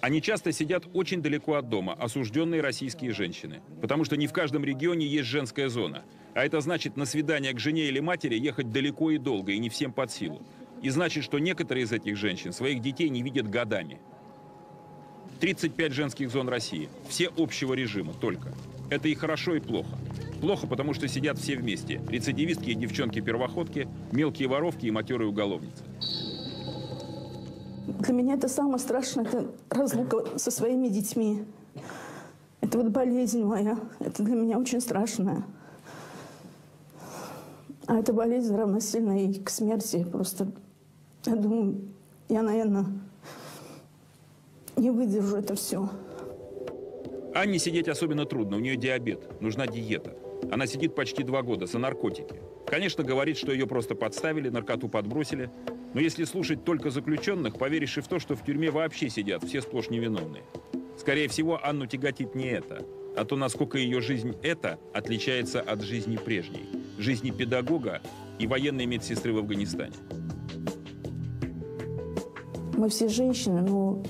Они часто сидят очень далеко от дома, осужденные российские женщины. Потому что не в каждом регионе есть женская зона. А это значит на свидание к жене или матери ехать далеко и долго, и не всем под силу. И значит, что некоторые из этих женщин своих детей не видят годами. 35 женских зон России. Все общего режима только. Это и хорошо, и плохо. Плохо, потому что сидят все вместе. Рецидивистки и девчонки-первоходки, мелкие воровки и матерые уголовницы. Для меня это самое страшное, это разлука со своими детьми. Это вот болезнь моя, это для меня очень страшная. А эта болезнь равносильна и к смерти. Просто, я думаю, я, наверное, не выдержу это все. Анне сидеть особенно трудно, у нее диабет, нужна диета. Она сидит почти два года за наркотики. Конечно, говорит, что ее просто подставили, наркоту подбросили. Но если слушать только заключенных, поверишь и в то, что в тюрьме вообще сидят все сплошь невиновные. Скорее всего, Анну тяготит не это, а то, насколько ее жизнь это отличается от жизни прежней. Жизни педагога и военной медсестры в Афганистане. Мы все женщины, но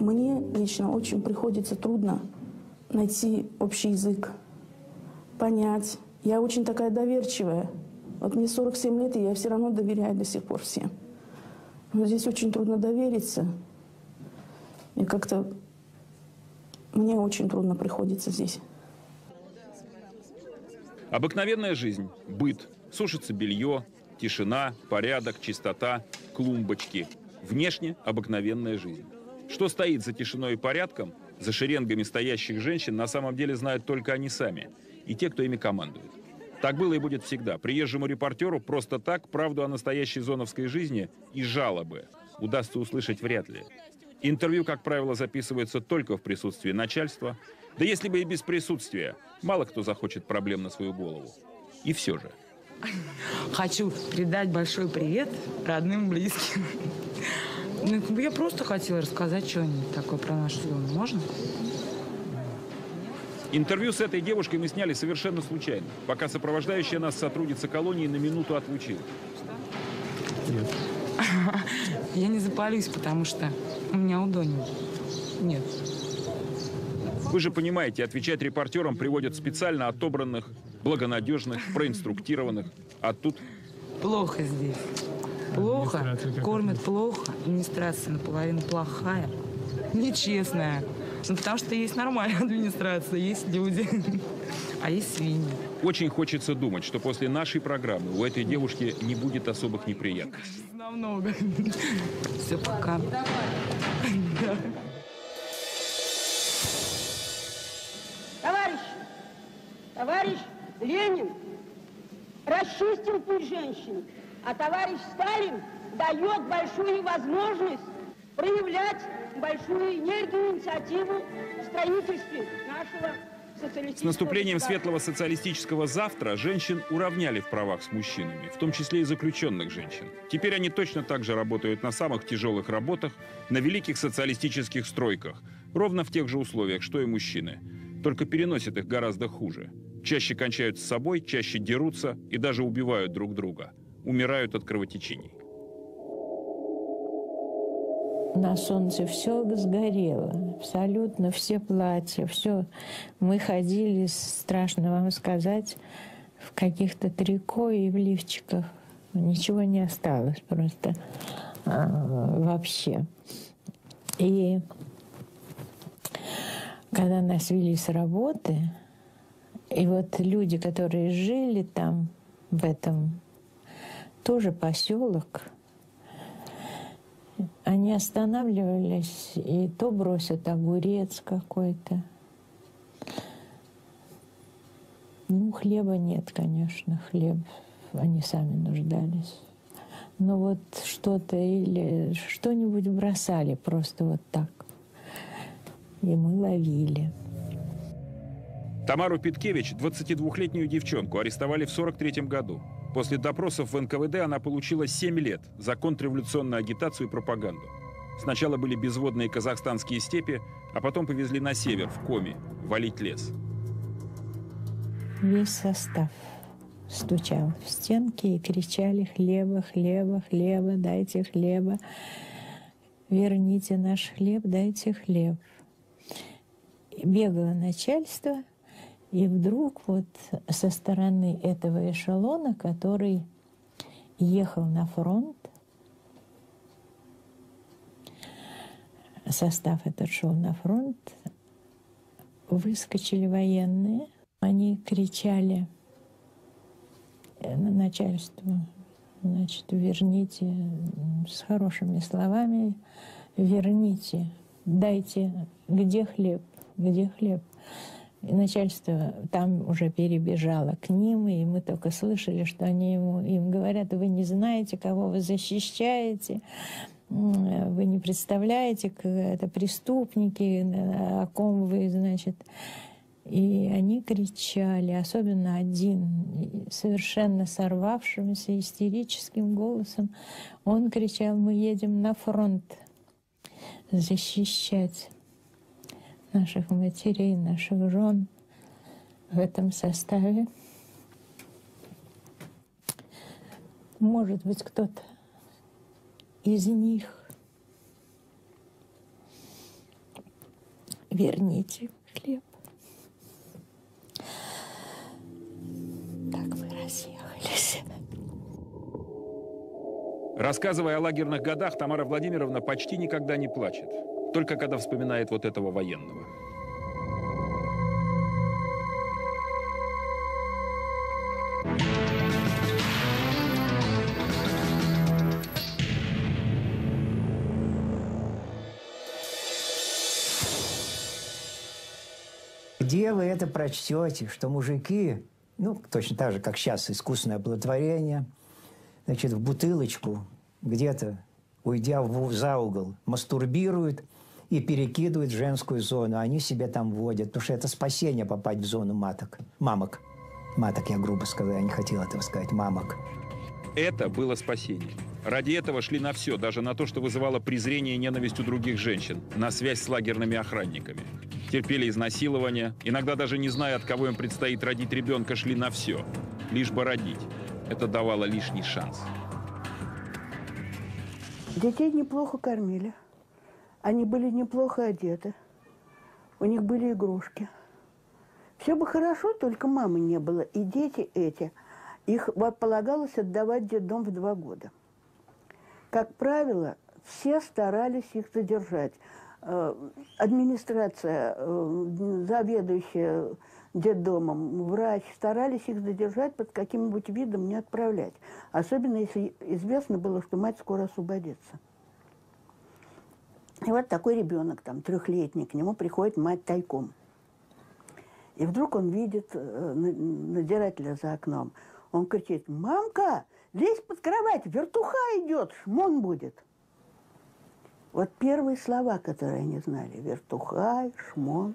мне лично очень приходится трудно найти общий язык, понять. Я очень такая доверчивая. Вот мне 47 лет, и я все равно доверяю до сих пор всем. Но здесь очень трудно довериться. И как-то мне очень трудно приходится здесь. Обыкновенная жизнь, быт, сушится белье, тишина, порядок, чистота, клумбочки. Внешне обыкновенная жизнь. Что стоит за тишиной и порядком, за шеренгами стоящих женщин, на самом деле знают только они сами и те, кто ими командует. Так было и будет всегда. Приезжему репортеру просто так правду о настоящей зоновской жизни и жалобы удастся услышать вряд ли. Интервью, как правило, записывается только в присутствии начальства. Да если бы и без присутствия, мало кто захочет проблем на свою голову. И все же. Хочу передать большой привет родным, близким. Ну, я просто хотела рассказать что-нибудь такое про нашу зону. Можно? Интервью с этой девушкой мы сняли совершенно случайно, пока сопровождающая нас сотрудница колонии на минуту отлучила. Нет. Я не запалюсь, потому что у меня у Дони нет. Вы же понимаете, отвечать репортерам приводят специально отобранных, благонадежных, проинструктированных. А тут... Плохо здесь. Плохо. Кормят плохо. Администрация наполовину плохая. Нечестная. Ну, потому что есть нормальная администрация, есть люди, а есть свиньи. Очень хочется думать, что после нашей программы у этой девушки не будет особых неприятностей. Намного. Все, пока. Товарищи, товарищ Ленин расчистил путь женщине, а товарищ Сталин дает большую возможность проявлять большую энергию, инициативу в строительстве нашего с наступлением светлого социалистического завтра женщин уравняли в правах с мужчинами, в том числе и заключенных женщин. Теперь они точно так же работают на самых тяжелых работах, на великих социалистических стройках, ровно в тех же условиях, что и мужчины. Только переносят их гораздо хуже. Чаще кончают с собой, чаще дерутся и даже убивают друг друга. Умирают от кровотечений. На солнце все сгорело, абсолютно все платья, все. Мы ходили, страшно вам сказать, в каких-то трико и в лифчиках. Ничего не осталось просто а, вообще. И когда нас вели с работы, и вот люди, которые жили там, в этом тоже поселок, они останавливались, и то бросят огурец какой-то. Ну, хлеба нет, конечно, хлеб. Они сами нуждались. Но вот что-то или что-нибудь бросали просто вот так. И мы ловили. Тамару Питкевич, 22-летнюю девчонку, арестовали в 43 году. После допросов в НКВД она получила 7 лет за контрреволюционную агитацию и пропаганду. Сначала были безводные казахстанские степи, а потом повезли на север, в Коми, валить лес. Весь состав стучал в стенки и кричали «Хлеба, хлеба, хлеба, дайте хлеба». верните наш хлеб, дайте хлеб. Бегало начальство, и вдруг вот со стороны этого эшелона, который ехал на фронт, состав этот шел на фронт, выскочили военные. Они кричали на начальство, значит, верните с хорошими словами, верните, дайте, где хлеб, где хлеб. И начальство там уже перебежало к ним, и мы только слышали, что они ему, им говорят, вы не знаете, кого вы защищаете, вы не представляете, это преступники, о ком вы, значит. И они кричали, особенно один, совершенно сорвавшимся истерическим голосом. Он кричал, мы едем на фронт защищать наших матерей, наших жен в этом составе. Может быть, кто-то из них верните хлеб. Так мы разъехались. Рассказывая о лагерных годах, Тамара Владимировна почти никогда не плачет. Только когда вспоминает вот этого военного. Где вы это прочтете, что мужики, ну, точно так же, как сейчас, искусственное оплодотворение, значит, в бутылочку где-то, уйдя в, за угол, мастурбируют и перекидывают в женскую зону. Они себя там вводят, потому что это спасение попасть в зону маток, мамок. Маток, я грубо сказал, я не хотел этого сказать, мамок. Это было спасение. Ради этого шли на все, даже на то, что вызывало презрение и ненависть у других женщин, на связь с лагерными охранниками. Терпели изнасилования, иногда даже не зная, от кого им предстоит родить ребенка, шли на все, лишь бы родить. Это давало лишний шанс. Детей неплохо кормили. Они были неплохо одеты. У них были игрушки. Все бы хорошо, только мамы не было. И дети эти, их полагалось отдавать детдом в два года. Как правило, все старались их задержать. Э, администрация, э, заведующая детдомом, врач старались их задержать под каким-нибудь видом, не отправлять. Особенно если известно было, что мать скоро освободится. И вот такой ребенок, там, трехлетний, к нему приходит мать тайком. И вдруг он видит э, надзирателя за окном. Он кричит, мамка, лезь под кровать, вертуха идет, шмон будет. Вот первые слова, которые они знали, вертухай, шмон.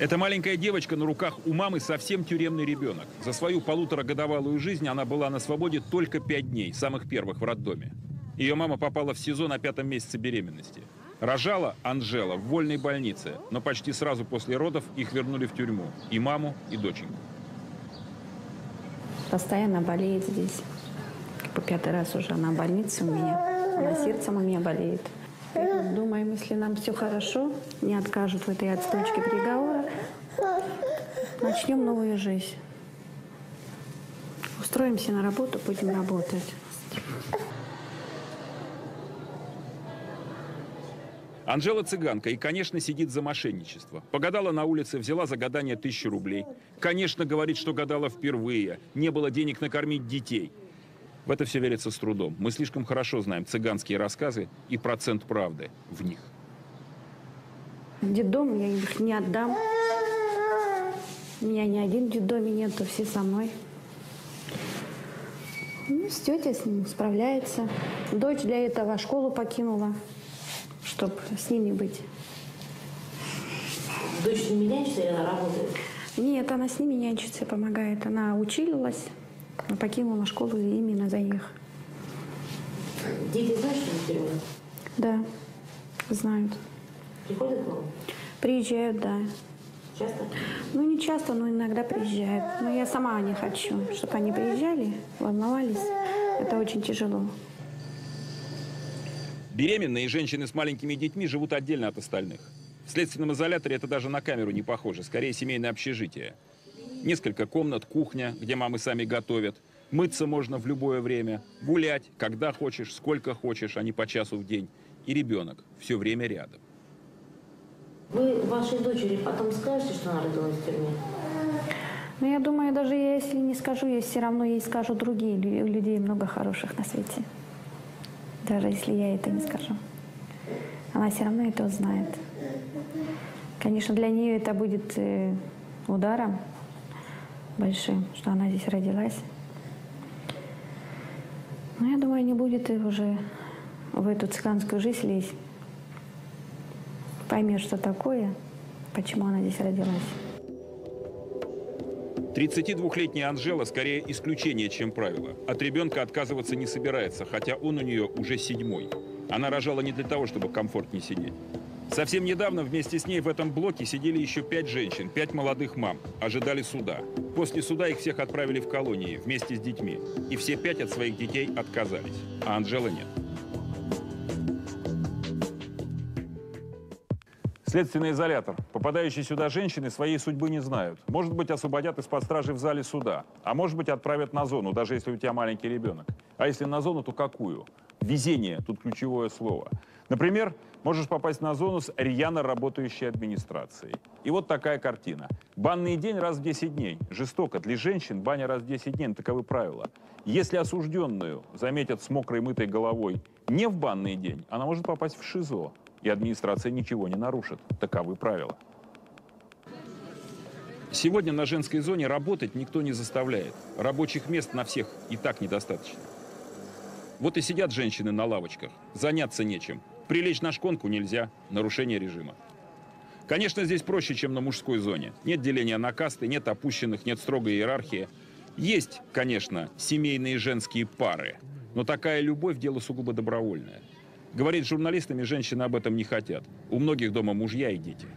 Эта маленькая девочка на руках у мамы совсем тюремный ребенок. За свою полуторагодовалую жизнь она была на свободе только пять дней, самых первых в роддоме. Ее мама попала в СИЗО на пятом месяце беременности. Рожала Анжела в вольной больнице, но почти сразу после родов их вернули в тюрьму. И маму, и доченьку. Постоянно болеет здесь. По пятый раз уже она в больнице у меня. Она сердцем у меня болеет. Думаем, если нам все хорошо, не откажут в этой отсрочке приговора, начнем новую жизнь. Устроимся на работу, будем работать. Анжела цыганка и, конечно, сидит за мошенничество. Погадала на улице, взяла за гадание тысячу рублей. Конечно, говорит, что гадала впервые. Не было денег накормить детей. В это все верится с трудом. Мы слишком хорошо знаем цыганские рассказы и процент правды в них. Детдом я их не отдам. У меня ни один в детдоме нету, все со мной. Ну, с тетей с ним справляется. Дочь для этого школу покинула, чтобы с ними быть. Дочь не нянчится или она работает? Нет, она с ними нянчится, помогает. Она училась, покинула школу именно за них. Дети знают, что вы тюрьме? Да, знают. Приходят к вам? Приезжают, да. Часто? Ну, не часто, но иногда приезжают. Но я сама не хочу, чтобы они приезжали, волновались. Это очень тяжело. Беременные женщины с маленькими детьми живут отдельно от остальных. В следственном изоляторе это даже на камеру не похоже, скорее семейное общежитие. Несколько комнат, кухня, где мамы сами готовят. Мыться можно в любое время, гулять, когда хочешь, сколько хочешь, а не по часу в день. И ребенок все время рядом. Вы вашей дочери потом скажете, что она родилась в тюрьме? Но я думаю, даже если не скажу, я все равно ей скажу другие. Лю- Людей много хороших на свете. Даже если я это не скажу. Она все равно это узнает. Конечно, для нее это будет э, ударом большим, что она здесь родилась. Но я думаю, не будет и уже в эту цыганскую жизнь лезть. Поймет, что такое, почему она здесь родилась. 32-летняя Анжела скорее исключение, чем правило. От ребенка отказываться не собирается, хотя он у нее уже седьмой. Она рожала не для того, чтобы комфортнее сидеть. Совсем недавно вместе с ней в этом блоке сидели еще пять женщин, пять молодых мам. Ожидали суда. После суда их всех отправили в колонии вместе с детьми. И все пять от своих детей отказались. А Анжела нет. Следственный изолятор. Попадающие сюда женщины своей судьбы не знают. Может быть, освободят из-под стражи в зале суда. А может быть, отправят на зону, даже если у тебя маленький ребенок. А если на зону, то какую? Везение – тут ключевое слово. Например, можешь попасть на зону с рьяно работающей администрацией. И вот такая картина. Банный день раз в 10 дней. Жестоко. Для женщин баня раз в 10 дней. Таковы правила. Если осужденную заметят с мокрой мытой головой не в банный день, она может попасть в ШИЗО. И администрация ничего не нарушит. Таковы правила. Сегодня на женской зоне работать никто не заставляет. Рабочих мест на всех и так недостаточно. Вот и сидят женщины на лавочках. Заняться нечем. Прилечь на шконку нельзя. Нарушение режима. Конечно, здесь проще, чем на мужской зоне. Нет деления на касты, нет опущенных, нет строгой иерархии. Есть, конечно, семейные женские пары. Но такая любовь – дело сугубо добровольное. Говорить с журналистами женщины об этом не хотят. У многих дома мужья и дети.